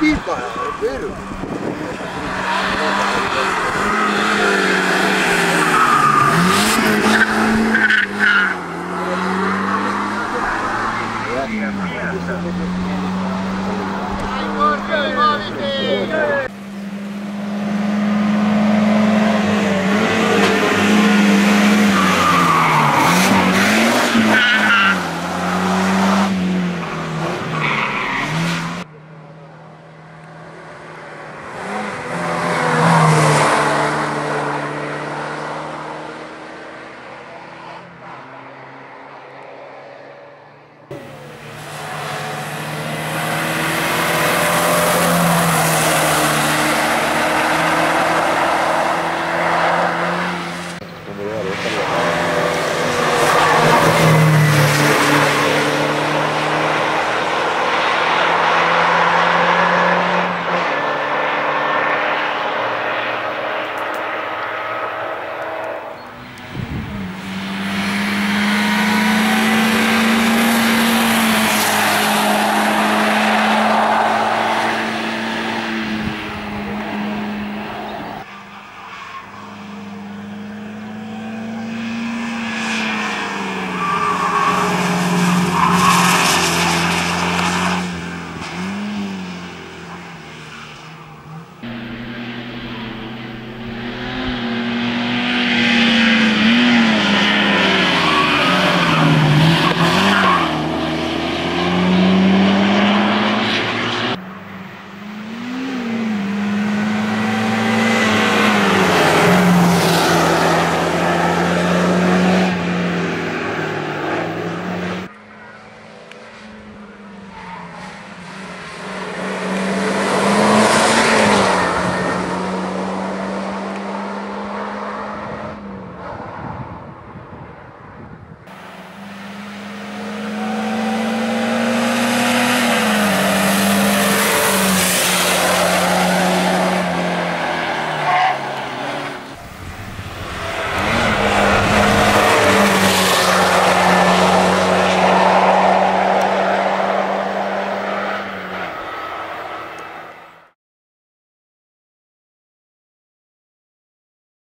be violent, really.